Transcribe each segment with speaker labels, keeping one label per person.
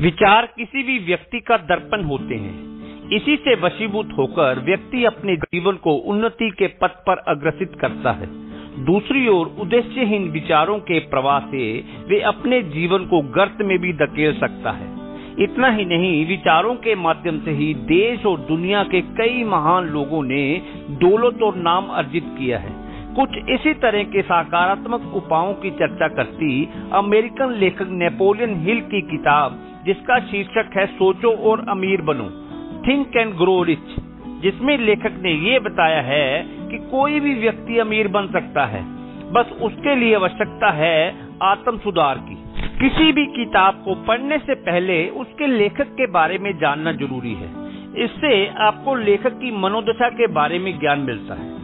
Speaker 1: विचार किसी भी व्यक्ति का दर्पण होते हैं। इसी से वशीभूत होकर व्यक्ति अपने जीवन को उन्नति के पथ पर अग्रसित करता है। दूसरी ओर उद्देश्यहीन विचारों के प्रवाह से वे अपने जीवन को गर्त में भी धकेल सकता है। इतना ही नहीं, विचारों के माध्यम से ही देश और दुनिया के कई महान लोगों ने दौलत और नाम अर्जित किया है। कुछ इसी तरह के सकारात्मक उपायों की चर्चा करती अमेरिकन लेखक नेपोलियन हिल की किताब जिसका शीर्षक है, सोचो और अमीर बनो थिंक एंड ग्रो रिच जिसमें लेखक ने ये बताया है कि कोई भी व्यक्ति अमीर बन सकता है, बस उसके लिए आवश्यकता है आत्म सुधार की। किसी भी किताब को पढ़ने से पहले उसके लेखक के बारे में जानना ज़रूरी है। इससे आपको लेखक की मनोदशा के बारे में ज्ञान मिलता है।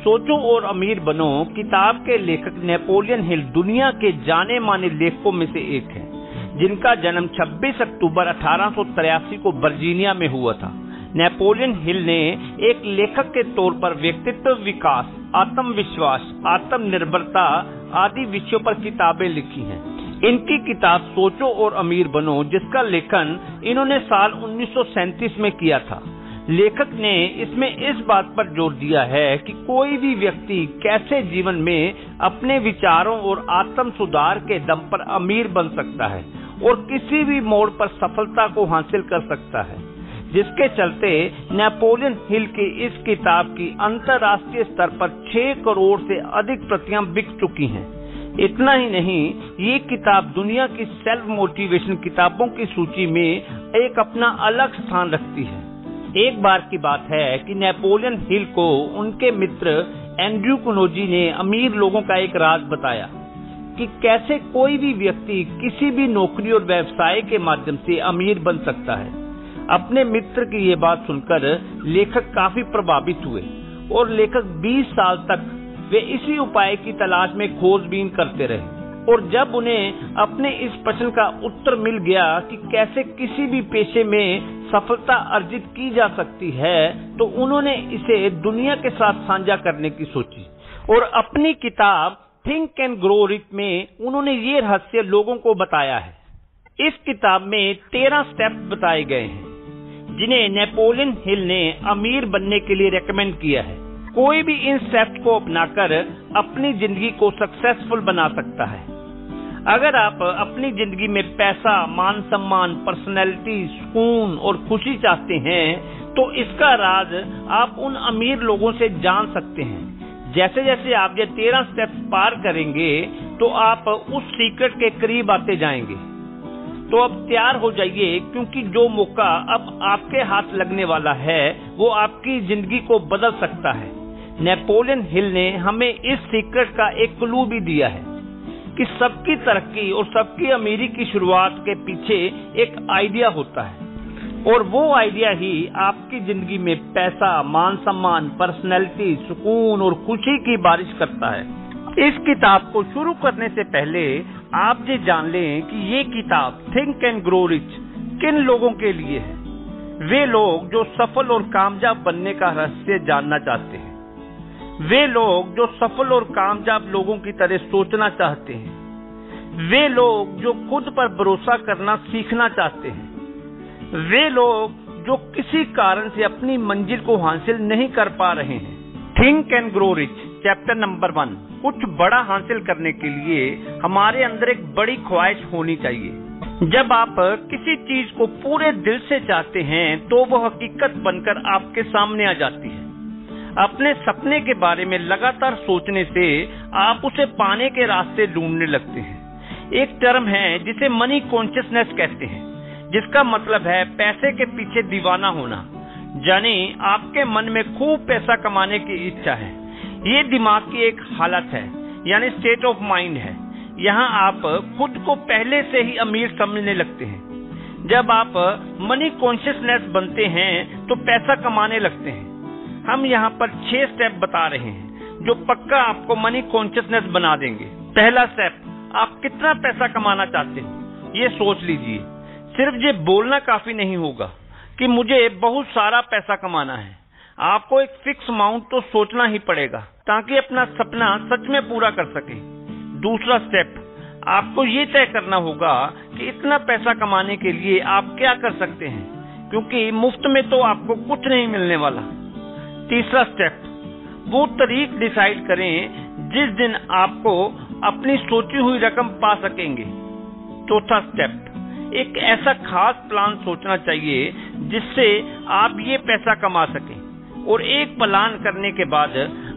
Speaker 1: सोचो और अमीर बनो, किताब के लेखक नेपोलियन हिल दुनिया के जाने माने लेखकों में से एक है। जिनका जन्म 26 अक्टूबर अठारह सौ तिरासी को वर्जीनिया में हुआ था। नेपोलियन हिल ने एक लेखक के तौर पर व्यक्तित्व, विकास, आत्मविश्वास, आत्मनिर्भरता आदि विषयों पर किताबें लिखी हैं। इनकी किताब सोचो और अमीर बनो, जिसका लेखन इन्होंने साल उन्नीस में किया था। लेखक ने इसमें इस बात पर ज़ोर दिया है कि कोई भी व्यक्ति कैसे जीवन में अपने विचारों और आत्म सुधार के दम पर अमीर बन सकता है। और किसी भी मोड़ पर सफलता को हासिल कर सकता है। जिसके चलते नेपोलियन हिल की इस किताब की अंतर्राष्ट्रीय स्तर पर 6 करोड़ से अधिक प्रतियाँ बिक चुकी हैं। इतना ही नहीं, ये किताब दुनिया की सेल्फ मोटिवेशन किताबों की सूची में एक अपना अलग स्थान रखती है। एक बार की बात है कि नेपोलियन हिल को उनके मित्र एंड्रू कुनोजी ने अमीर लोगों का एक राज बताया। कि कैसे कोई भी व्यक्ति किसी भी नौकरी और व्यवसाय के माध्यम से अमीर बन सकता है। अपने मित्र की ये बात सुनकर लेखक काफ़ी प्रभावित हुए और लेखक 20 साल तक वे इसी उपाय की तलाश में खोजबीन करते रहे और जब उन्हें अपने इस प्रश्न का उत्तर मिल गया कि कैसे किसी भी पेशे में सफलता अर्जित की जा सकती है तो उन्होंने इसे दुनिया के साथ साझा करने की सोची और अपनी किताब थिंक एंड ग्रो रिच में उन्होंने ये रहस्य लोगों को बताया है। इस किताब में तेरह स्टेप बताए गए हैं, जिन्हें नेपोलियन हिल ने अमीर बनने के लिए रेकमेंड किया है। कोई भी इन स्टेप को अपनाकर अपनी ज़िंदगी को सक्सेसफुल बना सकता है। अगर आप अपनी ज़िंदगी में पैसा मान सम्मान पर्सनैलिटी सुकून और खुशी चाहते हैं तो इसका राज आप उन अमीर लोगों से जान सकते हैं। जैसे जैसे आप ये तेरह स्टेप्स पार करेंगे तो आप उस सीक्रेट के करीब आते जाएँगे। तो अब तैयार हो जाइए, क्योंकि जो मौका अब आपके हाथ लगने वाला है, वो आपकी ज़िंदगी को बदल सकता है। नेपोलियन हिल ने हमें इस सीक्रेट का एक क्लू भी दिया है, कि सबकी तरक्की और सबकी अमीरी की शुरुआत के पीछे एक आइडिया होता है। और वो आइडिया ही आपकी ज़िंदगी में पैसा, मान सम्मान पर्सनैलिटी सुकून और खुशी की बारिश करता है। इस किताब को शुरू करने से पहले आप ये जान लें कि ये किताब थिंक एंड ग्रो रिच किन लोगों के लिए है? वे लोग जो सफल और कामयाब बनने का रहस्य जानना चाहते हैं। वे लोग जो सफल और कामयाब लोगों की तरह सोचना चाहते हैं। वे लोग जो खुद पर भरोसा करना सीखना चाहते हैं। वे लोग जो किसी कारण से अपनी मंजिल को हासिल नहीं कर पा रहे हैं। Think and grow rich chapter number one कुछ बड़ा हासिल करने के लिए हमारे अंदर एक बड़ी ख्वाहिश होनी चाहिए। जब आप किसी चीज़ को पूरे दिल से चाहते हैं तो वो हकीकत बनकर आपके सामने आ जाती है। अपने सपने के बारे में लगातार सोचने से आप उसे पाने के रास्ते ढूँढने लगते हैं। एक टर्म है जिसे मनी कॉन्शियसनेस कहते हैं। जिसका मतलब है पैसे के पीछे दीवाना होना। यानी आपके मन में खूब पैसा कमाने की इच्छा है। ये दिमाग की एक हालत है, यानी स्टेट ऑफ़ माइंड है। यहाँ आप खुद को पहले से ही अमीर समझने लगते हैं। जब आप मनी कॉन्शियसनेस बनते हैं तो पैसा कमाने लगते हैं। हम यहाँ पर छह स्टेप बता रहे हैं, जो पक्का आपको मनी कॉन्शियसनेस बना देंगे। पहला स्टेप आप कितना पैसा कमाना चाहते हैं? ये सोच लीजिए। सिर्फ़ ये बोलना काफ़ी नहीं होगा कि मुझे बहुत सारा पैसा कमाना है। आपको एक फिक्स अमाउंट तो सोचना ही पड़ेगा ताकि अपना सपना सच में पूरा कर सके। दूसरा स्टेप आपको ये तय करना होगा कि इतना पैसा कमाने के लिए आप क्या कर सकते हैं, क्योंकि मुफ़्त में तो आपको कुछ नहीं मिलने वाला। तीसरा स्टेप वो तरीक डिसाइड करें जिस दिन आपको अपनी सोची हुई रकम पा सकेंगे। चौथा स्टेप एक ऐसा खास प्लान सोचना चाहिए जिससे आप ये पैसा कमा सकें। और एक प्लान करने के बाद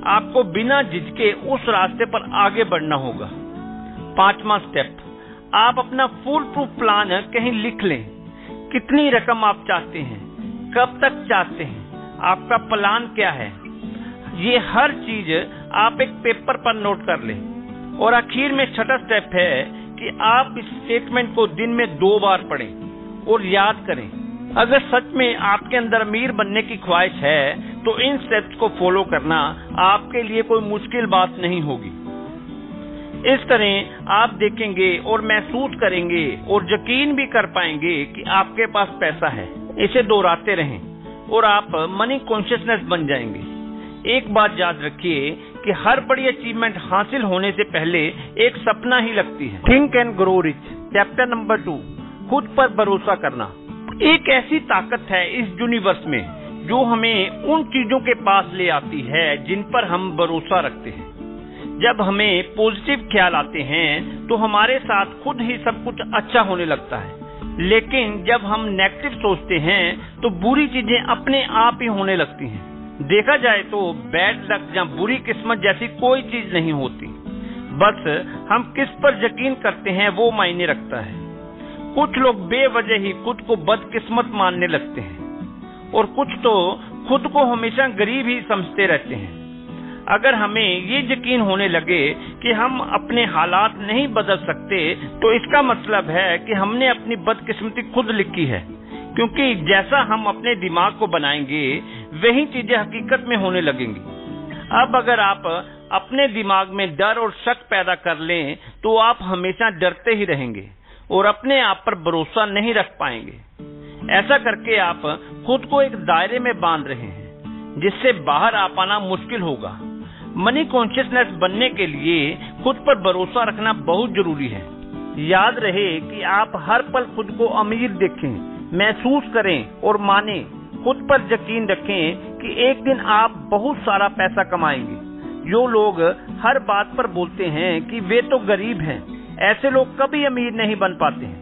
Speaker 1: आपको बिना झिझके उस रास्ते पर आगे बढ़ना होगा। पांचवा स्टेप आप अपना फुल प्रूफ प्लान कहीं लिख लें। कितनी रकम आप चाहते हैं, कब तक चाहते हैं, आपका प्लान क्या है? ये हर चीज़ आप एक पेपर पर नोट कर लें। और आखिर में छठा स्टेप है कि आप इस स्टेटमेंट को दिन में दो बार पढ़ें और याद करें। अगर सच में आपके अंदर अमीर बनने की ख्वाहिश है तो इन स्टेप्स को फॉलो करना आपके लिए कोई मुश्किल बात नहीं होगी। इस तरह आप देखेंगे और महसूस करेंगे और यकीन भी कर पाएँगे कि आपके पास पैसा है। इसे दोहराते रहें और आप मनी कॉन्शियसनेस बन जाएँगे। एक बात याद रखिए कि हर बड़ी अचीवमेंट हासिल होने से पहले एक सपना ही लगती है। Think and grow rich chapter number two खुद पर भरोसा करना। एक ऐसी ताकत है इस यूनिवर्स में जो हमें उन चीज़ों के पास ले आती है जिन पर हम भरोसा रखते हैं। जब हमें पॉजिटिव ख्याल आते हैं तो हमारे साथ खुद ही सब कुछ अच्छा होने लगता है। लेकिन जब हम नेगेटिव सोचते हैं तो बुरी चीज़ें अपने आप ही होने लगती हैं। देखा जाए तो बैड लक या बुरी किस्मत जैसी कोई चीज़ नहीं होती। बस हम किस पर यकीन करते हैं वो मायने रखता है। कुछ लोग बेवजह ही खुद को बदकिस्मत मानने लगते हैं और कुछ तो खुद को हमेशा गरीब ही समझते रहते हैं। अगर हमें ये यकीन होने लगे कि हम अपने हालात नहीं बदल सकते तो इसका मतलब है कि हमने अपनी बदकिस्मती खुद लिखी है। क्योंकि जैसा हम अपने दिमाग को बनाएँगे वही चीज़ें हकीकत में होने लगेंगी। अब अगर आप अपने दिमाग में डर और शक पैदा कर लें तो आप हमेशा डरते ही रहेंगे और अपने आप पर भरोसा नहीं रख पाएँगे। ऐसा करके आप खुद को एक दायरे में बाँध रहे हैं, जिससे बाहर आ पाना मुश्किल होगा। मनी कॉन्शियसनेस बनने के लिए खुद पर भरोसा रखना बहुत ज़रूरी है। याद रहे कि आप हर पल खुद को अमीर देखें, महसूस करें और माने। खुद पर यकीन रखें कि एक दिन आप बहुत सारा पैसा कमाएँगे। जो लोग हर बात पर बोलते हैं कि वे तो गरीब हैं। ऐसे लोग कभी अमीर नहीं बन पाते हैं।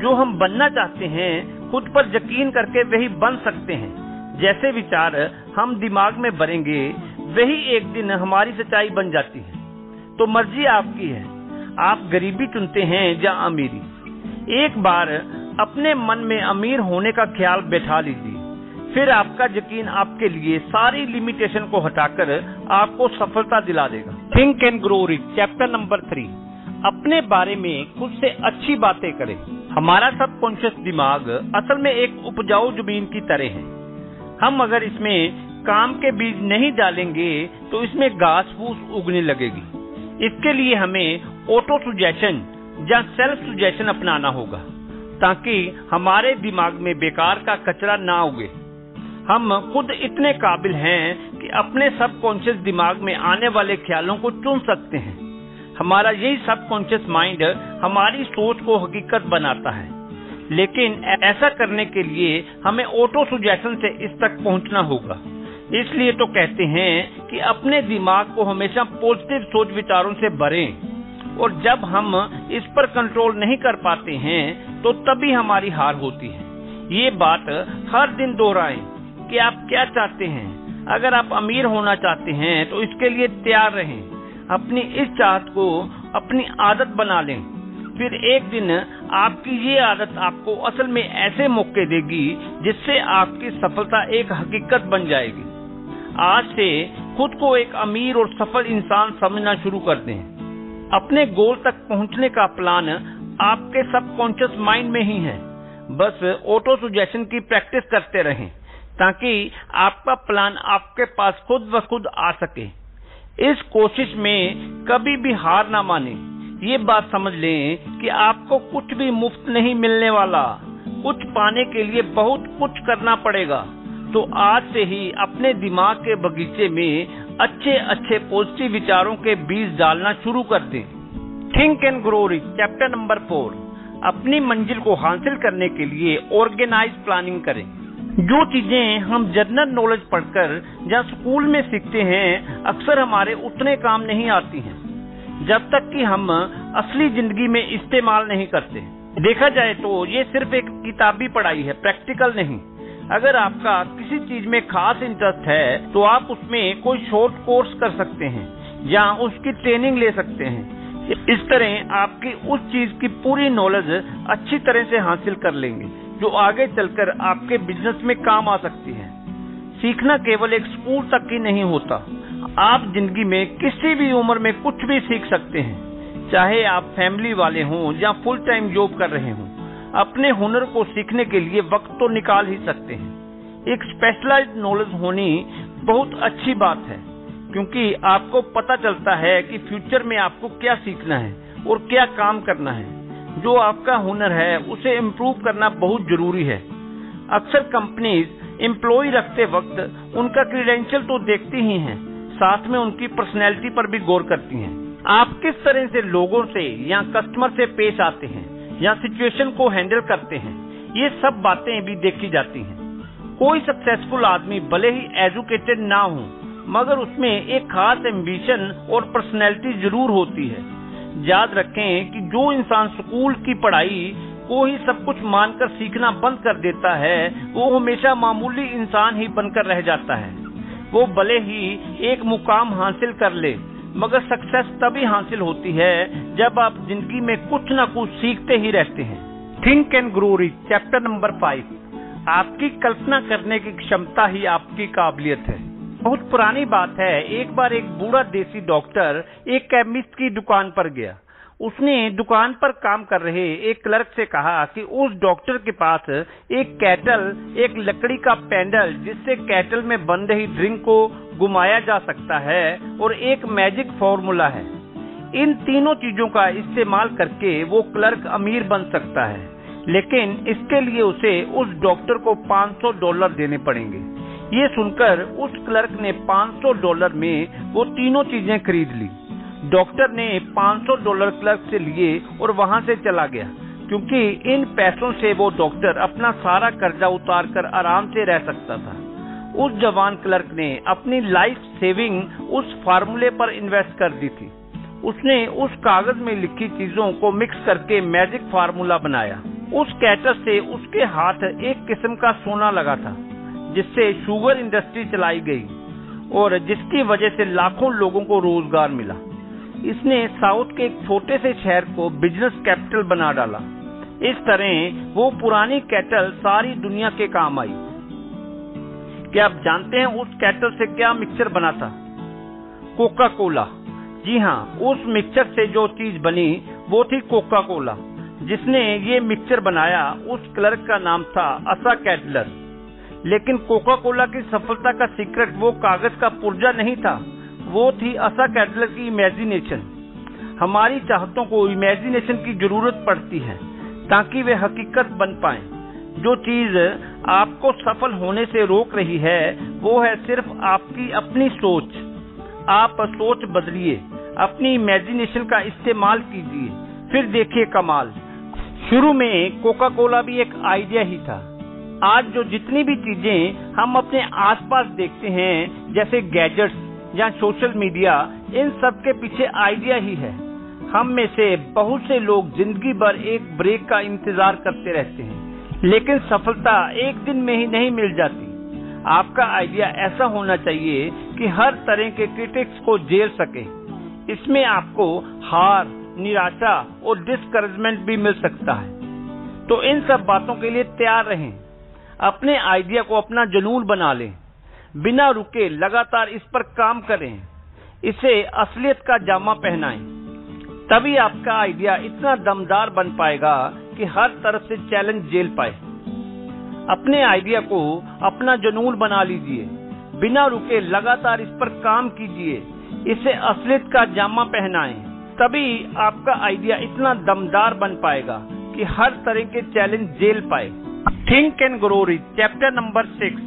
Speaker 1: जो हम बनना चाहते हैं, खुद पर यकीन करके वही बन सकते हैं। जैसे विचार हम दिमाग में भरेंगे, वही एक दिन हमारी सच्चाई बन जाती है। तो मर्ज़ी आपकी है। आप गरीबी चुनते हैं या अमीरी। एक बार अपने मन में अमीर होने का ख्याल बैठा लीजिए। फिर आपका यकीन आपके लिए सारी लिमिटेशन को हटाकर आपको सफलता दिला देगा। Think and grow rich chapter number three अपने बारे में खुद से अच्छी बातें करें। हमारा सबकॉन्शियस दिमाग असल में एक उपजाऊ ज़मीन की तरह है। हम अगर इसमें काम के बीज नहीं डालेंगे तो इसमें घास फूस उगने लगेगी। इसके लिए हमें ऑटो सुजेशन या सेल्फ सुजेशन अपनाना होगा, ताकि हमारे दिमाग में बेकार का कचरा ना उगे। हम खुद इतने काबिल हैं कि अपने सबकॉन्शियस दिमाग में आने वाले ख्यालों को चुन सकते हैं। हमारा यही सबकॉन्शियस माइंड हमारी सोच को हकीकत बनाता है। लेकिन ऐसा करने के लिए हमें ऑटो सुजेशन से इस तक पहुँचना होगा। इसलिए तो कहते हैं कि अपने दिमाग को हमेशा पॉजिटिव सोच विचारों से भरें। और जब हम इस पर कंट्रोल नहीं कर पाते हैं तो तभी हमारी हार होती है। ये बात हर दिन दोहराएँ। कि आप क्या चाहते हैं? अगर आप अमीर होना चाहते हैं तो इसके लिए तैयार रहें। अपनी इस चाहत को अपनी आदत बना लें। फिर एक दिन आपकी ये आदत आपको असल में ऐसे मौके देगी, जिससे आपकी सफलता एक हकीकत बन जाएगी। आज से खुद को एक अमीर और सफल इंसान समझना शुरू कर दें। अपने गोल तक पहुँचने का प्लान आपके सबकॉन्शियस माइंड में ही है। बस ऑटो सुजेशन की प्रैक्टिस करते रहें। ताकि आपका प्लान आपके पास खुद ब खुद आ सके। इस कोशिश में कभी भी हार ना माने। ये बात समझ लें कि आपको कुछ भी मुफ़्त नहीं मिलने वाला। कुछ पाने के लिए बहुत कुछ करना पड़ेगा। तो आज से ही अपने दिमाग के बगीचे में अच्छे अच्छे पॉजिटिव विचारों के बीज डालना शुरू कर दें। Think and grow rich chapter number four अपनी मंजिल को हासिल करने के लिए ऑर्गेनाइज प्लानिंग करें। जो चीज़ें हम जनरल नॉलेज पढ़कर या स्कूल में सीखते हैं, अक्सर हमारे उतने काम नहीं आती हैं, जब तक कि हम असली ज़िंदगी में इस्तेमाल नहीं करते देखा जाए तो ये सिर्फ़ एक किताबी पढ़ाई है प्रैक्टिकल नहीं। अगर आपका किसी चीज़ में खास इंटरेस्ट है तो आप उसमें कोई शॉर्ट कोर्स कर सकते हैं, या उसकी ट्रेनिंग ले सकते हैं। इस तरह आपकी उस चीज़ की पूरी नॉलेज अच्छी तरह से हासिल कर लेंगे। जो आगे चलकर आपके बिज़नेस में काम आ सकती है। सीखना केवल एक स्कूल तक ही नहीं होता। आप ज़िंदगी में किसी भी उम्र में कुछ भी सीख सकते हैं। चाहे आप फैमिली वाले हों या फुल टाइम जॉब कर रहे हों, अपने हुनर को सीखने के लिए वक्त तो निकाल ही सकते हैं। एक स्पेशलाइज नॉलेज होनी बहुत अच्छी बात है, क्योंकि आपको पता चलता है कि फ्यूचर में आपको क्या सीखना है और क्या काम करना है। जो आपका हुनर है उसे इम्प्रूव करना बहुत ज़रूरी है। अक्सर कंपनीज़ एम्प्लॉय रखते वक्त उनका क्रीडेंशियल तो देखती ही हैं, साथ में उनकी पर्सनैलिटी पर भी गौर करती हैं। आप किस तरह से लोगों से या कस्टमर से पेश आते हैं या सिचुएशन को हैंडल करते हैं ये सब बातें भी देखी जाती हैं। कोई सक्सेसफुल आदमी भले ही एजुकेटेड ना हो मगर उसमें एक खास एम्बिशन और पर्सनैलिटी ज़रूर होती है। याद रखें कि जो इंसान स्कूल की पढ़ाई को ही सब कुछ मानकर सीखना बंद कर देता है, वो हमेशा मामूली इंसान ही बनकर रह जाता है। वो भले ही एक मुकाम हासिल कर ले, मगर सक्सेस तभी हासिल होती है जब आप ज़िंदगी में कुछ न कुछ सीखते ही रहते हैं। Think and grow rich chapter number five आपकी कल्पना करने की क्षमता ही आपकी काबिलियत है। बहुत पुरानी बात है। एक बार एक बूढ़ा देसी डॉक्टर एक केमिस्ट की दुकान पर गया। उसने दुकान पर काम कर रहे एक क्लर्क से कहा कि उस डॉक्टर के पास एक कैटल, एक लकड़ी का पैंडल, जिससे कैटल में बन रही ड्रिंक को घुमाया जा सकता है और एक मैजिक फॉर्मूला है। इन तीनों चीज़ों का इस्तेमाल करके वो क्लर्क अमीर बन सकता है। लेकिन इसके लिए उसे उस डॉक्टर को 500 डॉलर देने पड़ेंगे। ये सुनकर उस क्लर्क ने 500 डॉलर में वो तीनों चीज़ें खरीद ली। डॉक्टर ने 500 डॉलर क्लर्क से लिए और वहाँ से चला गया, क्योंकि इन पैसों से वो डॉक्टर अपना सारा कर्जा उतार कर आराम से रह सकता था। उस जवान क्लर्क ने अपनी लाइफ सेविंग उस फार्मूले पर इन्वेस्ट कर दी थी। उसने उस कागज़ में लिखी चीज़ों को मिक्स करके मैजिक फार्मूला बनाया। उस कैटर से उसके हाथ एक किस्म का सोना लगा था। जिससे शुगर इंडस्ट्री चलाई गई और जिसकी वजह से लाखों लोगों को रोज़गार मिला। इसने साउथ के एक छोटे से शहर को बिज़नेस कैपिटल बना डाला। इस तरह वो पुरानी कैटल सारी दुनिया के काम आई। क्या आप जानते हैं उस कैटल से क्या मिक्सचर बना था? कोका कोला जी हाँ उस मिक्सचर से जो चीज़ बनी, वो थी कोका कोला जिसने ये मिक्सचर बनाया। उस क्लर्क का नाम था असा कैटलर। लेकिन कोका कोला की सफलता का सीक्रेट वो कागज़ का पुर्जा नहीं था। वो थी असा कैटलर की इमेजिनेशन हमारी चाहतों को इमेजिनेशन की ज़रूरत पड़ती है, ताकि वे हकीकत बन पाए। जो चीज़ आपको सफल होने से रोक रही है, वो है सिर्फ़ आपकी अपनी सोच। आप सोच बदलिए, अपनी इमेजिनेशन का इस्तेमाल कीजिए, फिर देखिए कमाल। शुरू में कोका कोला भी एक आइडिया ही था। आज जो जितनी भी चीज़ें हम अपने आसपास देखते हैं, जैसे गैजेट्स या सोशल मीडिया इन सब के पीछे आइडिया ही है। हम में से बहुत से लोग ज़िंदगी भर एक ब्रेक का इंतज़ार करते रहते हैं, लेकिन सफलता एक दिन में ही नहीं मिल जाती। आपका आइडिया ऐसा होना चाहिए कि हर तरह के क्रिटिक्स को झेल सके। इसमें आपको हार, निराशा और डिस्करेजमेंट भी मिल सकता है। तो इन सब बातों के लिए तैयार रहें। अपने आइडिया को अपना जनून बना लें। बिना रुके लगातार इस पर काम करें। इसे असलियत का जामा पहनाएँ। तभी आपका आइडिया इतना दमदार बन पाएगा कि हर तरफ़ से चैलेंज झेल पाए। अपने आइडिया को अपना जनून बना लीजिए। बिना रुके लगातार इस पर काम कीजिए। इसे असलियत का जामा पहनाएँ। तभी आपका आइडिया इतना दमदार बन पाएगा कि हर तरह के चैलेंज झेल पाए। Think and grow rich chapter number six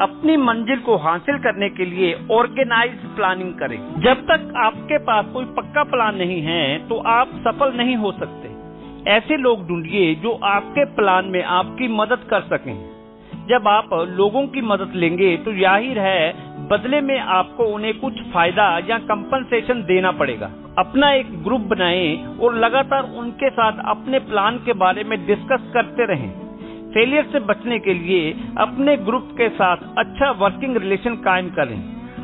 Speaker 1: अपनी मंजिल को हासिल करने के लिए ऑर्गेनाइज प्लानिंग करें। जब तक आपके पास कोई पक्का प्लान नहीं है तो आप सफल नहीं हो सकते। ऐसे लोग ढूंढिए जो आपके प्लान में आपकी मदद कर सकें। जब आप लोगों की मदद लेंगे तो ज़ाहिर है बदले में आपको उन्हें कुछ फ़ायदा या कंपनसेशन देना पड़ेगा। अपना एक ग्रुप बनाएँ और लगातार उनके साथ अपने प्लान के बारे में डिस्कस करते रहें। फेलियर से बचने के लिए अपने ग्रुप के साथ अच्छा वर्किंग रिलेशन कायम करें।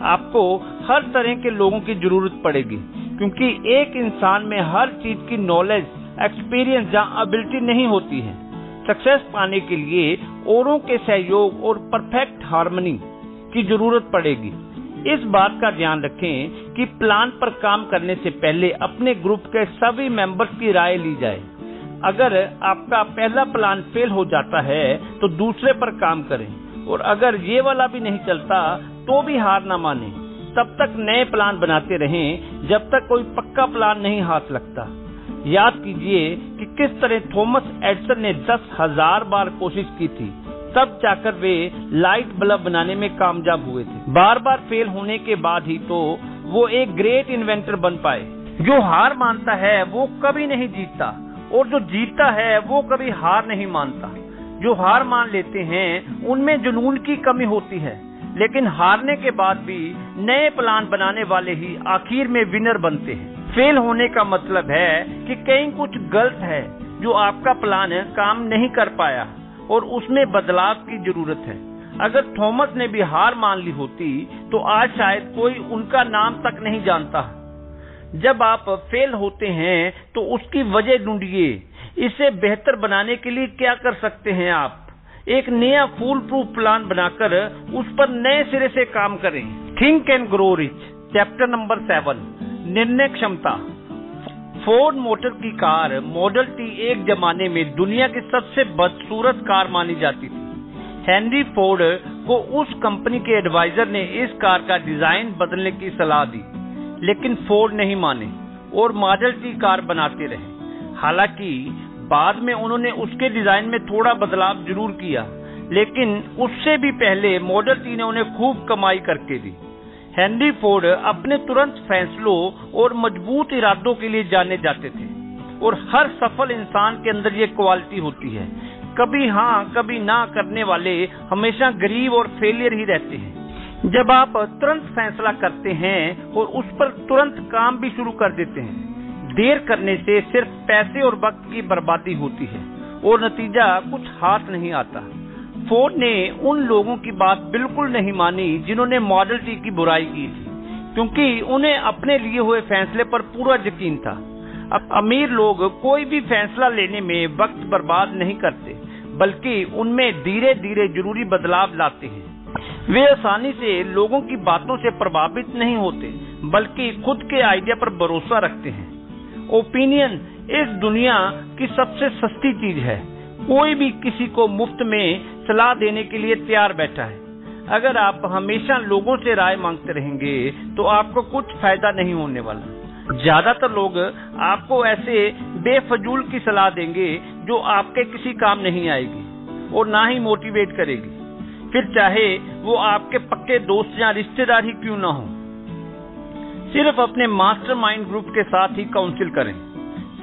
Speaker 1: आपको हर तरह के लोगों की ज़रूरत पड़ेगी, क्योंकि एक इंसान में हर चीज़ की नॉलेज एक्सपीरियंस या एबिलिटी नहीं होती है। सक्सेस पाने के लिए औरों के सहयोग और परफेक्ट हार्मनी की ज़रूरत पड़ेगी। इस बात का ध्यान रखें कि प्लान पर काम करने से पहले अपने ग्रुप के सभी मेंबर्स की राय ली जाए। अगर आपका पहला प्लान फेल हो जाता है तो दूसरे पर काम करें। और अगर ये वाला भी नहीं चलता तो भी हार ना माने। तब तक नए प्लान बनाते रहें, जब तक कोई पक्का प्लान नहीं हाथ लगता। याद कीजिए कि किस तरह थॉमस एडिसन ने दस हज़ार बार कोशिश की थी। तब जाकर वे लाइट बल्ब बनाने में कामयाब हुए थे। बार बार फेल होने के बाद ही तो वो एक ग्रेट इन्वेंटर बन पाए। जो हार मानता है, वो कभी नहीं जीतता। और जो जीतता है, वो कभी हार नहीं मानता। जो हार मान लेते हैं, उनमें जुनून की कमी होती है। लेकिन हारने के बाद भी नए प्लान बनाने वाले ही आखिर में विनर बनते हैं। फेल होने का मतलब है कि कहीं कुछ गलत है जो आपका प्लान काम नहीं कर पाया और उसमें बदलाव की ज़रूरत है। अगर थॉमस ने भी हार मान ली होती तो आज शायद कोई उनका नाम तक नहीं जानता। जब आप फेल होते हैं तो उसकी वजह ढूंढिए। इसे बेहतर बनाने के लिए क्या कर सकते हैं आप? एक नया फूल प्रूफ प्लान बनाकर उस पर नए सिरे से काम करें। Think and grow rich chapter number seven निर्णय क्षमता। फोर्ड मोटर की कार मॉडल टी एक जमाने में दुनिया की सबसे बदसूरत कार मानी जाती थी। हेनरी फोर्ड को उस कंपनी के एडवाइजर ने इस कार का डिज़ाइन बदलने की सलाह दी। लेकिन फोर्ड नहीं माने और मॉडल टी कार बनाते रहे। हालाँकि बाद में उन्होंने उसके डिज़ाइन में थोड़ा बदलाव ज़रूर किया, लेकिन उससे भी पहले मॉडल टी ने उन्हें खूब कमाई करके दी। हेनरी फोर्ड अपने तुरंत फैसलों और मज़बूत इरादों के लिए जाने जाते थे और हर सफल इंसान के अंदर ये क्वालिटी होती है। कभी हाँ कभी ना करने वाले हमेशा गरीब और फेलियर ही रहते हैं। जब आप तुरंत फैसला करते हैं और उस पर तुरंत काम भी शुरू कर देते हैं, देर करने से सिर्फ़ पैसे और वक्त की बर्बादी होती है और नतीजा कुछ हाथ नहीं आता। फोर्ड ने उन लोगों की बात बिल्कुल नहीं मानी जिन्होंने मॉडल टी की बुराई की थी, क्योंकि उन्हें अपने लिए हुए फैसले पर पूरा यकीन था। अब अमीर लोग कोई भी फैसला लेने में वक्त बर्बाद नहीं करते, बल्कि उनमें धीरे धीरे ज़रूरी बदलाव लाते हैं। वे आसानी से लोगों की बातों से प्रभावित नहीं होते, बल्कि खुद के आइडिया पर भरोसा रखते हैं। ओपिनियन इस दुनिया की सबसे सस्ती चीज़ है। कोई भी किसी को मुफ़्त में सलाह देने के लिए तैयार बैठा है। अगर आप हमेशा लोगों से राय मांगते रहेंगे तो आपको कुछ फ़ायदा नहीं होने वाला। ज़्यादातर लोग आपको ऐसे बेफजूल की सलाह देंगे, जो आपके किसी काम नहीं आएगी, और ना ही मोटिवेट करेगी। फिर चाहे वो आपके पक्के दोस्त या रिश्तेदार ही क्यों ना हो। सिर्फ़ अपने मास्टरमाइंड ग्रुप के साथ ही काउंसिल करें।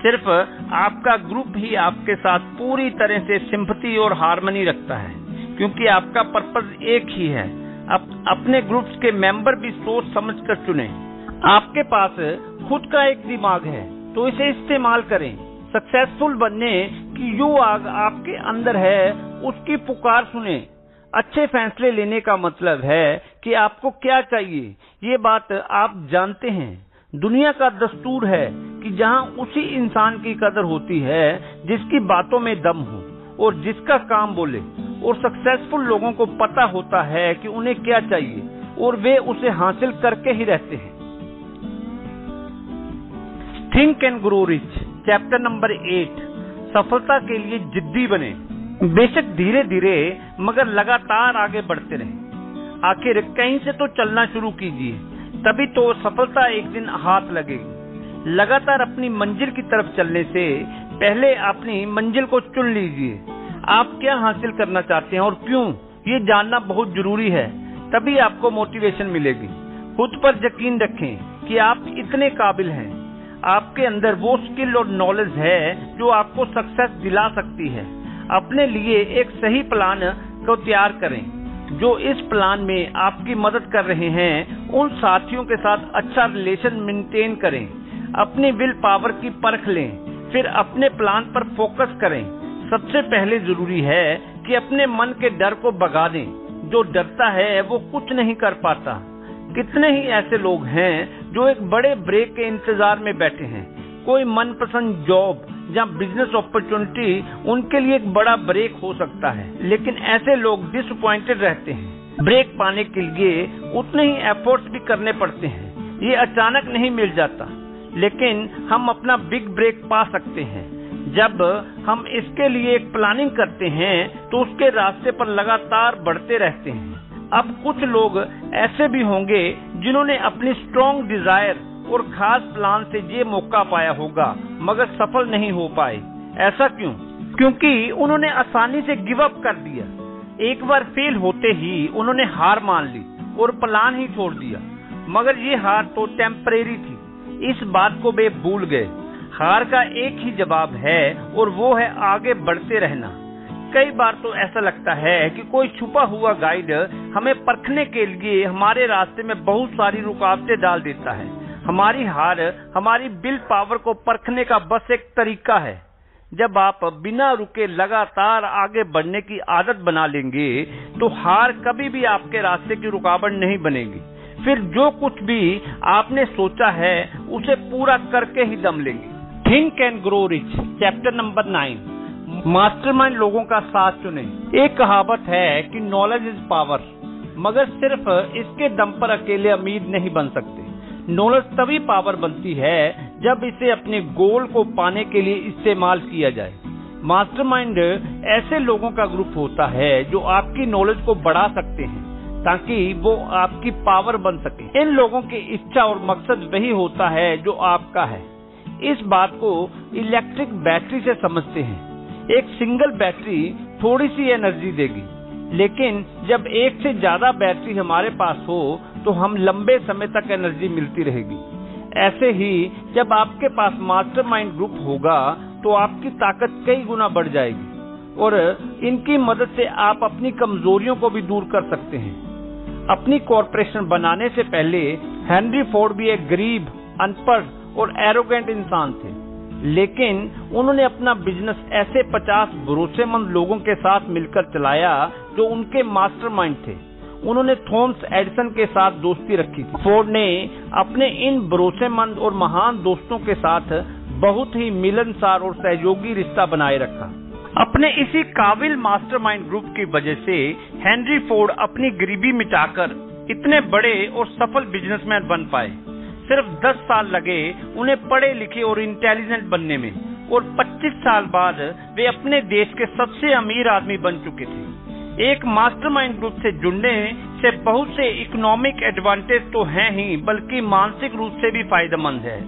Speaker 1: सिर्फ़ आपका ग्रुप ही आपके साथ पूरी तरह से सिंपति और हारमोनी रखता है क्योंकि आपका पर्पज एक ही है। अप, अपने ग्रुप्स के मेंबर भी सोच समझ कर चुने। आपके पास खुद का एक दिमाग है तो इसे इस्तेमाल करें। सक्सेसफुल बनने की जो आग आपके अंदर है उसकी पुकार सुने। अच्छे फैसले लेने का मतलब है कि आपको क्या चाहिए? ये बात आप जानते हैं। दुनिया का दस्तूर है कि जहाँ उसी इंसान की कदर होती है, जिसकी बातों में दम हो और जिसका काम बोले। और सक्सेसफुल लोगों को पता होता है कि उन्हें क्या चाहिए और वे उसे हासिल करके ही रहते हैं। Think and grow rich chapter number eight सफलता के लिए जिद्दी बने। बेशक धीरे धीरे मगर लगातार आगे बढ़ते रहे। आखिर कहीं से तो चलना शुरू कीजिए, तभी तो सफलता एक दिन हाथ लगेगी। लगातार अपनी मंजिल की तरफ़ चलने से पहले अपनी मंजिल को चुन लीजिए। आप क्या हासिल करना चाहते हैं और क्यों? ये जानना बहुत ज़रूरी है, तभी आपको मोटिवेशन मिलेगी। खुद पर यकीन रखें कि आप इतने काबिल हैं। आपके अंदर वो स्किल और नॉलेज है जो आपको सक्सेस दिला सकती है। अपने लिए एक सही प्लान को तैयार करें। जो इस प्लान में आपकी मदद कर रहे हैं, उन साथियों के साथ अच्छा रिलेशन मेंटेन करें। अपनी विल पावर की परख लें, फिर अपने प्लान पर फोकस करें। सबसे पहले ज़रूरी है कि अपने मन के डर को भगा दें। जो डरता है, वो कुछ नहीं कर पाता। कितने ही ऐसे लोग हैं, जो एक बड़े ब्रेक के इंतज़ार में बैठे हैं। कोई मनपसंद जॉब या बिज़नेस अपॉर्चुनिटी उनके लिए एक बड़ा ब्रेक हो सकता है। लेकिन ऐसे लोग डिसअपॉइंटेड रहते हैं। ब्रेक पाने के लिए उतने ही एफर्ट्स भी करने पड़ते हैं। ये अचानक नहीं मिल जाता। लेकिन हम अपना बिग ब्रेक पा सकते हैं। जब हम इसके लिए एक प्लानिंग करते हैं तो उसके रास्ते पर लगातार बढ़ते रहते हैं। अब कुछ लोग ऐसे भी होंगे जिन्होंने अपनी स्ट्रॉन्ग डिज़ायर और खास प्लान से ये मौका पाया होगा, मगर सफल नहीं हो पाए। ऐसा क्यों? क्योंकि उन्होंने आसानी से गिव अप कर दिया। एक बार फेल होते ही उन्होंने हार मान ली और प्लान ही छोड़ दिया। मगर ये हार तो टेम्परेरी थी। इस बात को वे भूल गए। हार का एक ही जवाब है और वो है आगे बढ़ते रहना। कई बार तो ऐसा लगता है कि कोई छुपा हुआ गाइड हमें परखने के लिए हमारे रास्ते में बहुत सारी रुकावटें डाल देता है। हमारी हार, हमारी बिल पावर को परखने का बस एक तरीका है। जब आप बिना रुके लगातार आगे बढ़ने की आदत बना लेंगे तो हार कभी भी आपके रास्ते की रुकावट नहीं बनेगी। फिर जो कुछ भी आपने सोचा है, उसे पूरा करके ही दम लेंगे। Think and grow rich chapter number nine mastermind लोगों का साथ चुने। एक कहावत है कि नॉलेज इज़ पावर मगर सिर्फ़ इसके दम पर अकेले अमीर नहीं बन सकते। नॉलेज तभी पावर बनती है जब इसे अपने गोल को पाने के लिए इस्तेमाल किया जाए। मास्टरमाइंड ऐसे लोगों का ग्रुप होता है जो आपकी नॉलेज को बढ़ा सकते हैं, ताकि वो आपकी पावर बन सके। इन लोगों की इच्छा और मकसद वही होता है जो आपका है। इस बात को इलेक्ट्रिक बैटरी से समझते हैं। एक सिंगल बैटरी थोड़ी सी एनर्जी देगी, लेकिन जब एक से ज़्यादा बैटरी हमारे पास हो तो हम लंबे समय तक एनर्जी मिलती रहेगी। ऐसे ही जब आपके पास मास्टरमाइंड ग्रुप होगा तो आपकी ताकत कई गुना बढ़ जाएगी और इनकी मदद से आप अपनी कमजोरियों को भी दूर कर सकते हैं। अपनी कॉरपोरेशन बनाने से पहले हेनरी फोर्ड भी एक गरीब, अनपढ़ और एरोगेंट इंसान थे। लेकिन उन्होंने अपना बिज़नेस ऐसे 50 भरोसेमंद लोगों के साथ मिलकर चलाया जो उनके मास्टरमाइंड थे। उन्होंने थॉमस एडिसन के साथ दोस्ती रखी थी। फोर्ड ने अपने इन भरोसेमंद और महान दोस्तों के साथ बहुत ही मिलनसार और सहयोगी रिश्ता बनाए रखा। अपने इसी काबिल मास्टरमाइंड ग्रुप की वजह से हेनरी फोर्ड अपनी गरीबी मिटाकर इतने बड़े और सफल बिजनेसमैन बन पाए। सिर्फ़ 10 साल लगे उन्हें पढ़े लिखे और इंटेलिजेंट बनने में और 25 साल बाद वे अपने देश के सबसे अमीर आदमी बन चुके थे। एक मास्टरमाइंड ग्रुप से जुड़ने से बहुत से इकोनॉमिक एडवांटेज तो हैं ही, बल्कि मानसिक रूप से भी फ़ायदेमंद है।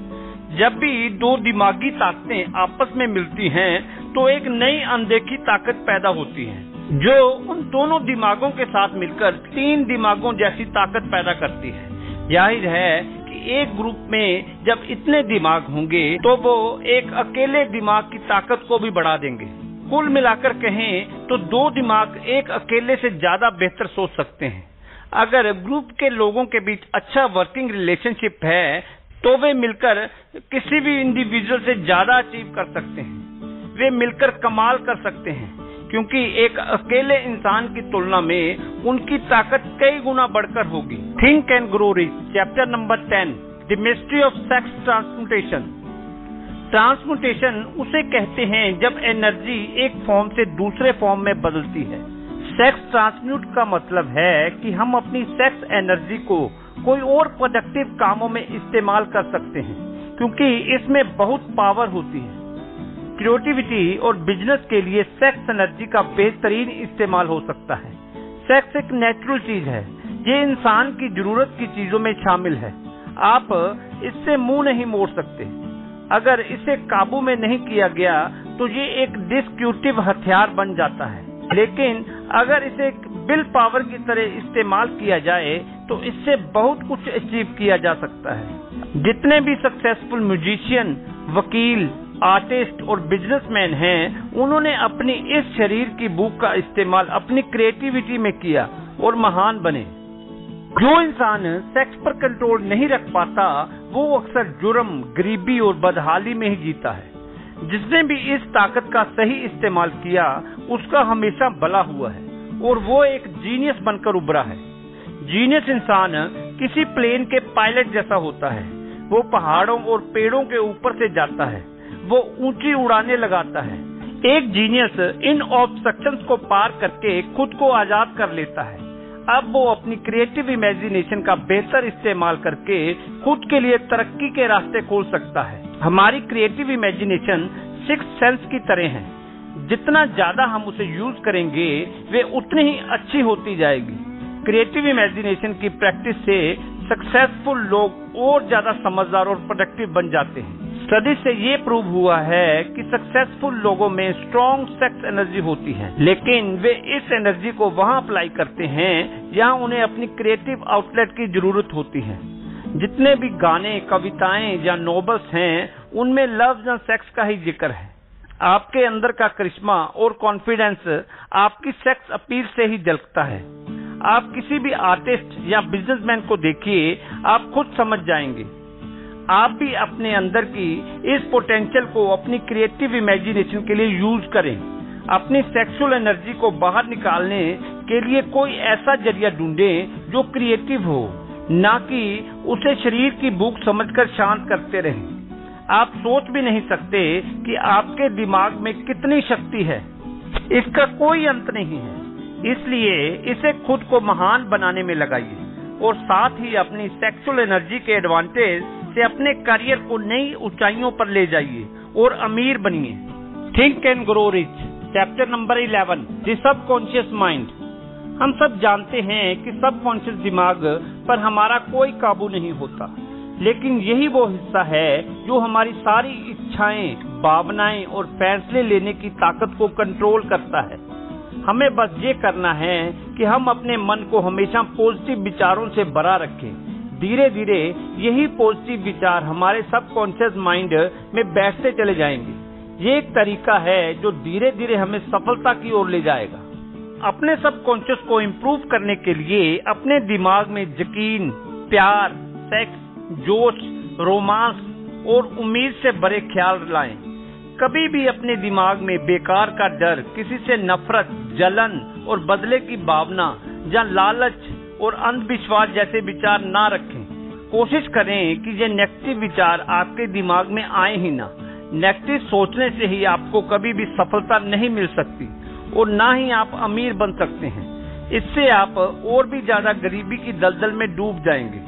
Speaker 1: जब भी दो दिमागी ताकतें आपस में मिलती हैं तो एक नई अनदेखी ताकत पैदा होती है, जो उन दोनों दिमागों के साथ मिलकर तीन दिमागों जैसी ताकत पैदा करती है। ज़ाहिर है कि एक ग्रुप में जब इतने दिमाग होंगे तो वो एक अकेले दिमाग की ताकत को भी बढ़ा देंगे। कुल मिलाकर कहें तो दो दिमाग एक अकेले से ज़्यादा बेहतर सोच सकते हैं। अगर ग्रुप के लोगों के बीच अच्छा वर्किंग रिलेशनशिप है तो वे मिलकर किसी भी इंडिविजुअल से ज़्यादा अचीव कर सकते हैं। वे मिलकर कमाल कर सकते हैं, क्योंकि एक अकेले इंसान की तुलना में उनकी ताकत कई गुना बढ़कर होगी। Think and grow rich chapter number ten the mystery of sex transmutation transmutation उसे कहते हैं जब एनर्जी एक फॉर्म से दूसरे फॉर्म में बदलती है। सेक्स ट्रांसम्यूट का मतलब है कि हम अपनी सेक्स एनर्जी को कोई और प्रोडक्टिव कामों में इस्तेमाल कर सकते हैं, क्योंकि इसमें बहुत पावर होती है। क्रिएटिविटी और बिज़नेस के लिए सेक्स एनर्जी का बेहतरीन इस्तेमाल हो सकता है। सेक्स एक नेचुरल चीज़ है। ये इंसान की ज़रूरत की चीज़ों में शामिल है। आप इससे मुँह नहीं मोड़ सकते। अगर इसे काबू में नहीं किया गया तो ये एक डिस्क्यूटिव हथियार बन जाता है। लेकिन अगर इसे बिल पावर की तरह इस्तेमाल किया जाए तो इससे बहुत कुछ अचीव किया जा सकता है। जितने भी सक्सेसफुल म्यूजिशियन वकील आर्टिस्ट और बिजनेसमैन हैं, उन्होंने अपनी इस शरीर की भूख का इस्तेमाल, अपनी क्रिएटिविटी में किया और महान बने। जो इंसान सेक्स पर कंट्रोल नहीं रख पाता, वो अक्सर जुर्म, गरीबी और बदहाली में ही जीता है। जिसने भी इस ताकत का सही इस्तेमाल किया, उसका हमेशा भला हुआ है और वो एक जीनियस बनकर उभरा है। जीनियस इंसान किसी प्लेन के पायलट जैसा होता है। वो पहाड़ों और पेड़ों के ऊपर से जाता है। वो ऊँची उड़ाने लगाता है। एक जीनियस इन ऑब्स्ट्रक्शंस को पार करके खुद को आज़ाद कर लेता है। अब वो अपनी क्रिएटिव इमेजिनेशन का बेहतर इस्तेमाल करके खुद के लिए तरक्की के रास्ते खोल सकता है। हमारी क्रिएटिव इमेजिनेशन सिक्स सेंस की तरह है। जितना ज़्यादा हम उसे यूज़ करेंगे, वे उतनी ही अच्छी होती जाएगी। क्रिएटिव इमेजिनेशन की प्रैक्टिस से सक्सेसफुल लोग और ज़्यादा समझदार और प्रोडक्टिव बन जाते हैं। स्टडी से ये प्रूव हुआ है कि सक्सेसफुल लोगों में स्ट्रॉन्ग सेक्स एनर्जी होती है। लेकिन वे इस एनर्जी को वहाँ अप्लाई करते हैं, जहाँ उन्हें अपनी क्रिएटिव आउटलेट की ज़रूरत होती है। जितने भी गाने, कविताएँ या नॉवल्स हैं, उनमें लव या सेक्स का ही ज़िक्र है। आपके अंदर का करिश्मा और कॉन्फिडेंस आपकी सेक्स अपील से ही झलकता है। आप किसी भी आर्टिस्ट या बिजनेसमैन को देखिए, आप खुद समझ जाएँगे। आप भी अपने अंदर की इस पोटेंशियल को अपनी क्रिएटिव इमेजिनेशन के लिए यूज़ करें। अपनी सेक्सुअल एनर्जी को बाहर निकालने के लिए कोई ऐसा ज़रिया ढूंढें जो क्रिएटिव हो, ना कि उसे शरीर की भूख समझकर शांत करते रहें। आप सोच भी नहीं सकते कि आपके दिमाग में कितनी शक्ति है। इसका कोई अंत नहीं है। इसलिए इसे खुद को महान बनाने में लगाइए और साथ ही अपनी सेक्सुअल एनर्जी के एडवांटेज से अपने करियर को नई ऊंचाइयों पर ले जाइए और अमीर बनिए। Think and grow rich chapter number eleven the subconscious mind हम सब जानते हैं कि सब कॉन्शियस दिमाग पर हमारा कोई काबू नहीं होता। लेकिन यही वो हिस्सा है जो हमारी सारी इच्छाएँ, भावनाएँ और फैसले लेने की ताकत को कंट्रोल करता है। हमें बस ये करना है कि हम अपने मन को हमेशा पॉजिटिव विचारों से भरा रखें। धीरे धीरे यही पॉजिटिव विचार हमारे सबकॉन्शियस माइंड में बैठते चले जाएँगे। ये एक तरीका है जो धीरे धीरे हमें सफलता की ओर ले जाएगा। अपने सबकॉन्शियस को इम्प्रूव करने के लिए अपने दिमाग में यकीन, प्यार सेक्स जोश रोमांस और उम्मीद से बड़े ख्याल लाएँ। कभी भी अपने दिमाग में बेकार का डर, किसी से नफरत, जलन और बदले की भावना या लालच और अंधविश्वास जैसे विचार ना रखें। कोशिश करें कि ये नेगेटिव विचार आपके दिमाग में आए ही ना। नेगेटिव सोचने से ही आपको कभी भी सफलता नहीं मिल सकती और ना ही आप अमीर बन सकते हैं। इससे आप और भी ज़्यादा गरीबी की दलदल में डूब जाएँगे।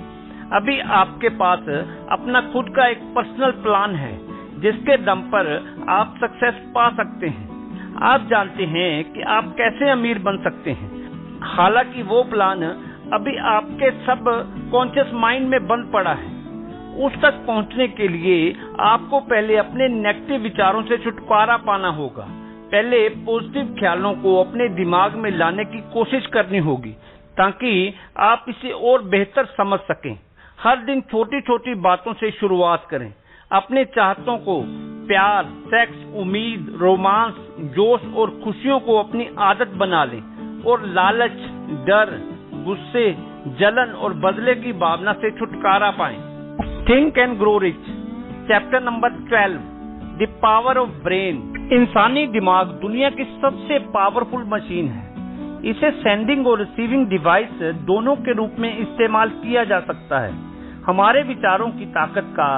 Speaker 1: अभी आपके पास अपना खुद का एक पर्सनल प्लान है, जिसके दम पर आप सक्सेस पा सकते हैं। आप जानते हैं कि आप कैसे अमीर बन सकते हैं। हालाँकि वो प्लान अभी आपके सब कॉन्शियस माइंड में बंद पड़ा है। उस तक पहुँचने के लिए आपको पहले अपने नेगेटिव विचारों से छुटकारा पाना होगा। पहले पॉजिटिव ख्यालों को अपने दिमाग में लाने की कोशिश करनी होगी, ताकि आप इसे और बेहतर समझ सकें। हर दिन छोटी छोटी बातों से शुरुआत करें। अपने चाहतों को प्यार सेक्स उम्मीद रोमांस जोश और खुशियों को अपनी आदत बना लें और लालच, डर गुस्से, जलन और बदले की भावना से छुटकारा पाए। Think and grow rich chapter number twelve the power of brain इंसानी दिमाग दुनिया की सबसे पावरफुल मशीन है। इसे सेंडिंग और रिसीविंग डिवाइस दोनों के रूप में इस्तेमाल किया जा सकता है। हमारे विचारों की ताकत का,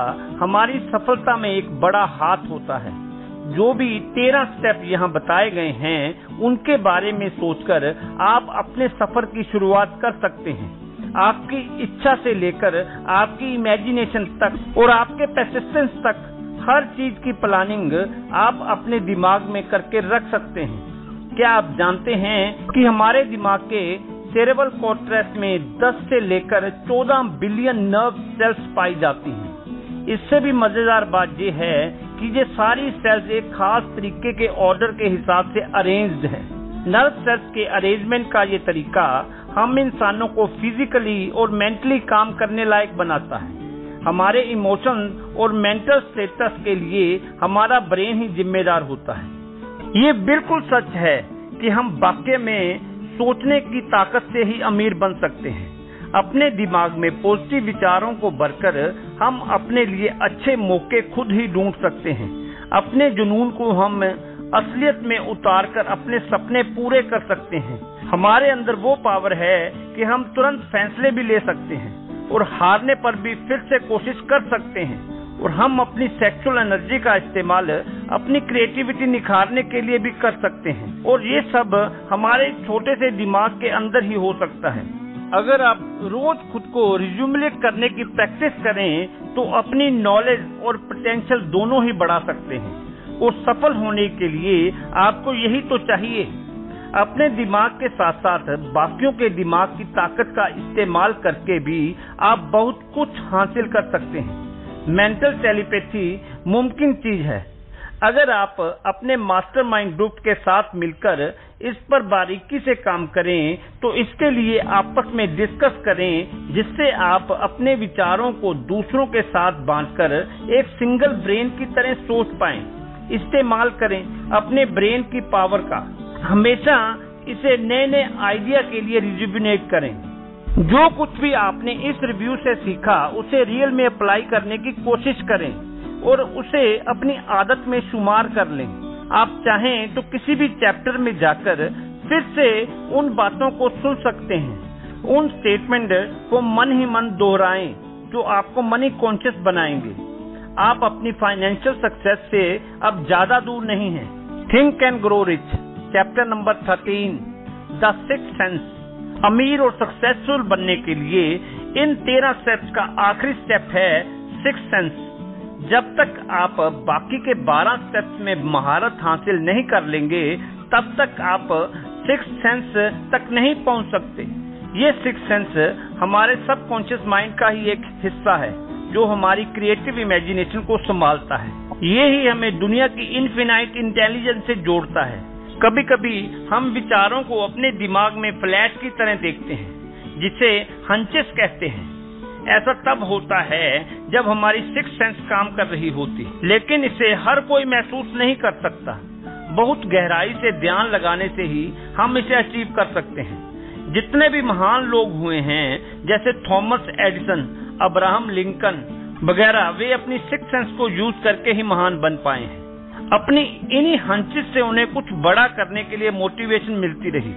Speaker 1: हमारी सफलता में एक बड़ा हाथ होता है। जो भी तेरह स्टेप यहाँ बताए गए हैं, उनके बारे में सोचकर आप अपने सफ़र की शुरुआत कर सकते हैं। आपकी इच्छा से लेकर आपकी इमेजिनेशन तक और आपके पेसिस्टेंस तक हर चीज़ की प्लानिंग आप अपने दिमाग में करके रख सकते हैं। क्या आप जानते हैं कि हमारे दिमाग के सेरेबल कॉर्ट्रेस में 10 से लेकर 14 बिलियन नर्व सेल्स पाई जाती हैं? इससे भी मज़ेदार बात यह है कि ये सारी सेल्स एक खास तरीके के ऑर्डर के हिसाब से अरेंज्ड है। नर्व सेल्स के अरेंजमेंट का ये तरीका हम इंसानों को फिजिकली और मेंटली काम करने लायक बनाता है। हमारे इमोशन और मेंटल स्टेटस के लिए हमारा ब्रेन ही जिम्मेदार होता है। ये बिल्कुल सच है कि हम वाक्य में सोचने की ताकत से ही अमीर बन सकते हैं। अपने दिमाग में पॉजिटिव विचारों को भरकर हम अपने लिए अच्छे मौके खुद ही ढूंढ सकते हैं। अपने जुनून को हम असलियत में उतार कर अपने सपने पूरे कर सकते हैं। हमारे अंदर वो पावर है कि हम तुरंत फैसले भी ले सकते हैं और हारने पर भी फिर से कोशिश कर सकते हैं और हम अपनी सेक्सुअल एनर्जी का इस्तेमाल अपनी क्रिएटिविटी निखारने के लिए भी कर सकते हैं। और ये सब हमारे छोटे से दिमाग के अंदर ही हो सकता है। अगर आप रोज खुद को रिज्यूमुलेट करने की प्रैक्टिस करें तो अपनी नॉलेज और पोटेंशियल दोनों ही बढ़ा सकते हैं। और सफल होने के लिए आपको यही तो चाहिए। अपने दिमाग के साथ साथ बाकियों के दिमाग की ताकत का इस्तेमाल करके भी आप बहुत कुछ हासिल कर सकते हैं। मेंटल टेलीपैथी मुमकिन चीज़ है। अगर आप अपने मास्टरमाइंड ग्रुप के साथ मिलकर इस पर बारीकी से काम करें तो इसके लिए आपस में डिस्कस करें, जिससे आप अपने विचारों को दूसरों के साथ बांटकर एक सिंगल ब्रेन की तरह सोच पाए। इस्तेमाल करें अपने ब्रेन की पावर का। हमेशा इसे नए नए आइडिया के लिए रिजुबिनेट करें। जो कुछ भी आपने इस रिव्यू से सीखा, उसे रियल में अप्लाई करने की कोशिश करें और उसे अपनी आदत में शुमार कर लें। आप चाहें तो किसी भी चैप्टर में जाकर फिर से उन बातों को सुन सकते हैं। उन स्टेटमेंट को मन ही मन दोहराएँ, जो आपको मनी कॉन्शियस बनाएँगे। आप अपनी फाइनेंशियल सक्सेस से अब ज़्यादा दूर नहीं हैं। Think and grow rich chapter number thirteen the six sense अमीर और सक्सेसफुल बनने के लिए इन तेरह स्टेप्स का आखिरी स्टेप है सिक्स सेंस जब तक आप बाकी के बारह स्टेप्स में महारत हासिल नहीं कर लेंगे, तब तक आप सिक्स सेंस तक नहीं पहुँच सकते। ये सिक्स सेंस हमारे सब कॉन्शियस माइंड का ही एक हिस्सा है, जो हमारी क्रिएटिव इमेजिनेशन को संभालता है। ये ही हमें दुनिया की इनफिनाइट इंटेलिजेंस से जोड़ता है। कभी कभी हम विचारों को अपने दिमाग में फ्लैश की तरह देखते हैं, जिसे हंचेस कहते हैं। ऐसा तब होता है जब हमारी सिक्स सेंस काम कर रही होती लेकिन इसे हर कोई महसूस नहीं कर सकता। बहुत गहराई से ध्यान लगाने से ही हम इसे अचीव कर सकते हैं। जितने भी महान लोग हुए हैं, जैसे थॉमस एडिसन, अब्राहम लिंकन वगैरह, वे अपनी सिक्स सेंस को यूज़ करके ही महान बन पाए हैं। अपनी इन्हीं हंचिस से उन्हें कुछ बड़ा करने के लिए मोटिवेशन मिलती रही।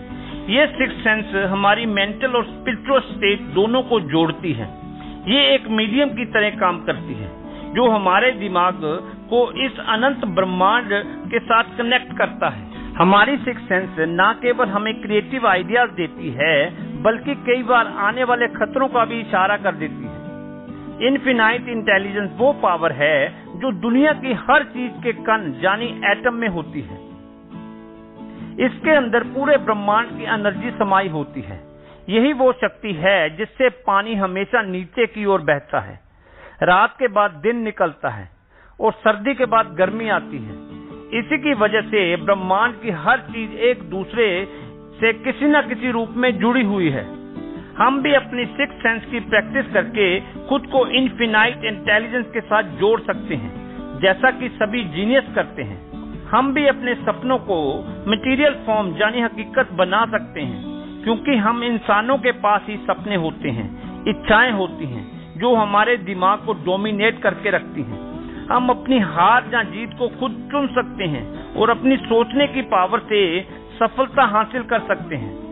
Speaker 1: ये सिक्स सेंस हमारी मेंटल और स्पिरिचुअल स्टेट दोनों को जोड़ती है। ये एक मीडियम की तरह काम करती है, जो हमारे दिमाग को इस अनंत ब्रह्मांड के साथ कनेक्ट करता है। हमारी सिक्स सेंस न केवल हमें क्रिएटिव आइडियाज़ देती है, बल्कि कई बार आने वाले खतरों का भी इशारा कर देती है। इनफिनाइट इंटेलिजेंस वो पावर है, जो दुनिया की हर चीज़ के कण, यानी एटम में होती है। इसके अंदर पूरे ब्रह्मांड की एनर्जी समाई होती है। यही वो शक्ति है जिससे पानी हमेशा नीचे की ओर बहता है। रात के बाद दिन निकलता है और सर्दी के बाद गर्मी आती है। इसी की वजह से ब्रह्मांड की हर चीज़ एक दूसरे से किसी न किसी रूप में जुड़ी हुई है। हम भी अपनी सिक्स सेंस की प्रैक्टिस करके खुद को इनफिनाइट इंटेलिजेंस के साथ जोड़ सकते हैं, जैसा कि सभी जीनियस करते हैं। हम भी अपने सपनों को मटेरियल फॉर्म यानी हकीकत बना सकते हैं। क्योंकि हम इंसानों के पास ही सपने होते हैं, इच्छाएँ होती हैं, जो हमारे दिमाग को डोमिनेट करके रखती हैं। हम अपनी हार या जीत को खुद चुन सकते हैं और अपनी सोचने की पावर से सफलता हासिल कर सकते हैं।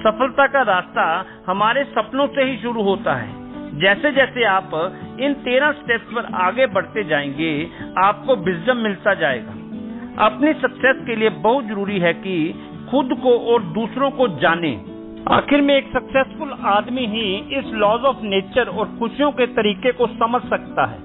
Speaker 1: सफलता का रास्ता हमारे सपनों से ही शुरू होता है। जैसे जैसे आप इन तेरह स्टेप्स पर आगे बढ़ते जाएँगे, आपको विजडम मिलता जाएगा। अपनी सक्सेस के लिए बहुत ज़रूरी है कि खुद को और दूसरों को जाने। आखिर में एक सक्सेसफुल आदमी ही इस लॉज ऑफ़ नेचर और खुशियों के तरीके को समझ सकता है।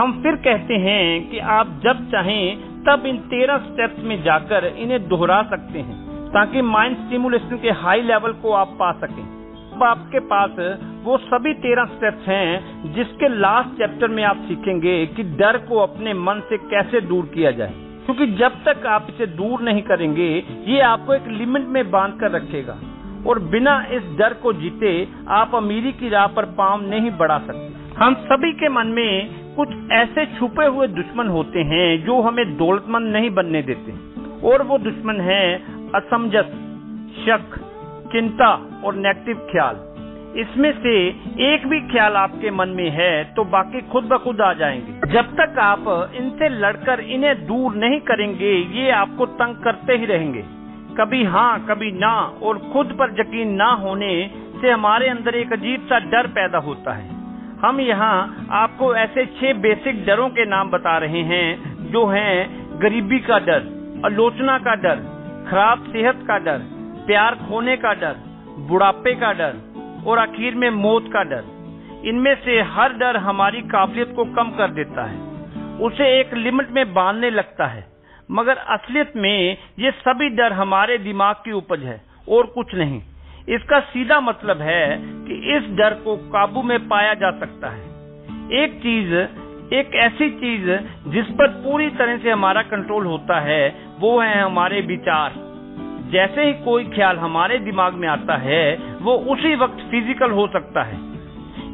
Speaker 1: हम फिर कहते हैं कि आप जब चाहें, तब इन तेरह स्टेप्स में जाकर इन्हें दोहरा सकते हैं, ताकि माइंड स्टिमुलेशन के हाई लेवल को आप पा सकें। अब आपके पास वो सभी तेरह स्टेप्स हैं, जिसके लास्ट चैप्टर में आप सीखेंगे कि डर को अपने मन से कैसे दूर किया जाए। क्योंकि जब तक आप इसे दूर नहीं करेंगे, ये आपको एक लिमिट में बाँध कर रखेगा। और बिना इस डर को जीते आप अमीरी की राह पर पाँव नहीं बढ़ा सकते। हम सभी के मन में कुछ ऐसे छुपे हुए दुश्मन होते हैं जो हमें दौलतमंद नहीं बनने देते। और वो दुश्मन है असमंजस, शक, चिंता और नेगेटिव ख्याल। इसमें से एक भी ख्याल आपके मन में है तो बाकी खुद ब खुद आ जाएँगे। जब तक आप इनसे लड़कर इन्हें दूर नहीं करेंगे, ये आपको तंग करते ही रहेंगे। कभी हाँ कभी ना, और खुद पर यकीन ना होने से हमारे अंदर एक अजीब सा डर पैदा होता है। हम यहाँ आपको ऐसे छह बेसिक डरों के नाम बता रहे हैं, जो हैं गरीबी का डर, आलोचना का डर, खराब सेहत का डर, प्यार खोने का डर, बुढ़ापे का डर, और आखिर में मौत का डर। इनमें से हर डर हमारी काबिलियत को कम कर देता है, उसे एक लिमिट में बांधने लगता है। मगर असलियत में ये सभी डर हमारे दिमाग की उपज है, और कुछ नहीं। इसका सीधा मतलब है कि इस डर को काबू में पाया जा सकता है। एक चीज़, एक ऐसी चीज़ जिस पर पूरी तरह से हमारा कंट्रोल होता है, वो है हमारे विचार। जैसे ही कोई ख्याल हमारे दिमाग में आता है, वो उसी वक्त फ़िज़िकल हो सकता है।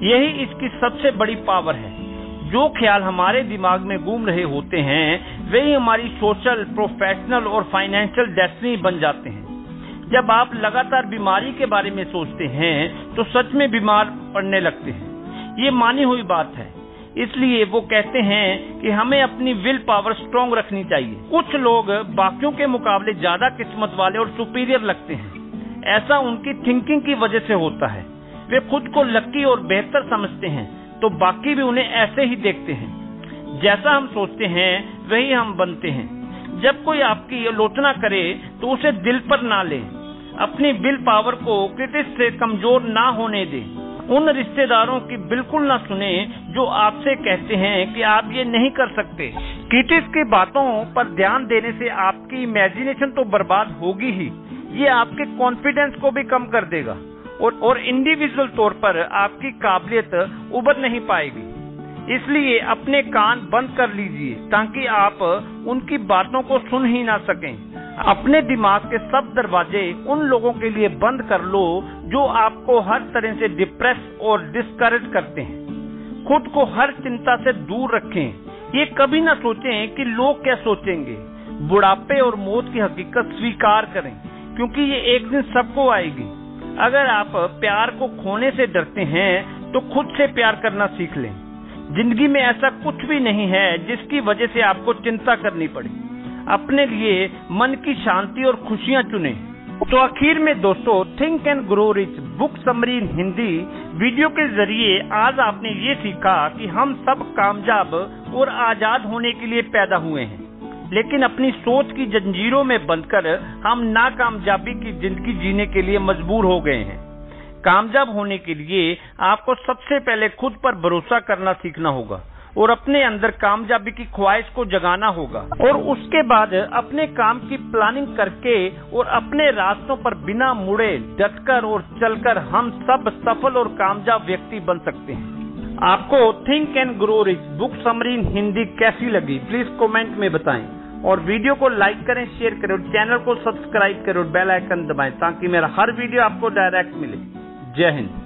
Speaker 1: यही इसकी सबसे बड़ी पावर है। जो ख्याल हमारे दिमाग में घूम रहे होते हैं वही हमारी सोशल प्रोफेशनल और फाइनेंशियल डेस्टिनी बन जाते हैं। जब आप लगातार बीमारी के बारे में सोचते हैं तो सच में बीमार पड़ने लगते हैं। ये मानी हुई बात है। इसलिए वो कहते हैं कि हमें अपनी विल पावर स्ट्रॉन्ग रखनी चाहिए। कुछ लोग बाकियों के मुकाबले ज़्यादा किस्मत वाले और सुपीरियर लगते हैं। ऐसा उनकी थिंकिंग की वजह से होता है। वे खुद को लक्की और बेहतर समझते हैं। तो बाकी भी उन्हें ऐसे ही देखते हैं। जैसा हम सोचते हैं, वही हम बनते हैं। जब कोई आपकी आलोचना करे तो उसे दिल पर ना ले। अपनी विल पावर को क्रिटिक्स से कमज़ोर ना होने दे। उन रिश्तेदारों की बिल्कुल ना सुने, जो आपसे कहते हैं कि आप ये नहीं कर सकते। क्रिटिक्स की बातों पर ध्यान देने से आपकी इमेजिनेशन तो बर्बाद होगी ही। ये आपके कॉन्फिडेंस को भी कम कर देगा। और, और इंडिविजुअल तौर पर आपकी काबिलियत उबर नहीं पाएगी। इसलिए अपने कान बंद कर लीजिए ताकि आप उनकी बातों को सुन ही ना सकें। अपने दिमाग के सब दरवाजे उन लोगों के लिए बंद कर लो जो आपको हर तरह से डिप्रेस और डिस्करेज करते हैं। खुद को हर चिंता से दूर रखें। ये कभी ना सोचें कि लोग क्या सोचेंगे। बुढ़ापे और मौत की हकीकत स्वीकार करें क्योंकि ये एक दिन सबको आएगी। अगर आप प्यार को खोने से डरते हैं तो खुद से प्यार करना सीख लें। ज़िंदगी में ऐसा कुछ भी नहीं है जिसकी वजह से आपको चिंता करनी पड़े। अपने लिए मन की शांति और खुशियाँ चुने। तो आखिर में दोस्तों think and grow rich book summary Hindi video के ज़रिए आज आपने ये सीखा कि हम सब कामयाब और आज़ाद होने के लिए पैदा हुए हैं। लेकिन अपनी सोच की जंजीरों में बंधकर हम नाकामयाबी की ज़िंदगी जीने के लिए मजबूर हो गए हैं। कामयाब होने के लिए आपको सबसे पहले खुद पर भरोसा करना सीखना होगा और अपने अंदर कामयाबी की ख्वाहिश को जगाना होगा। और उसके बाद अपने काम की प्लानिंग करके और अपने रास्तों पर बिना मुड़े डटकर और चलकर हम सब सफल और कामयाब व्यक्ति बन सकते हैं। आपको think and grow rich book summary Hindi कैसी लगी? प्लीज़ कमेंट में बताएँ। और वीडियो को लाइक करें, शेयर करें और चैनल को सब्सक्राइब करें और बेल आइकन दबाएँ ताकि मेरा हर वीडियो आपको डायरेक्ट मिले। जय हिंद।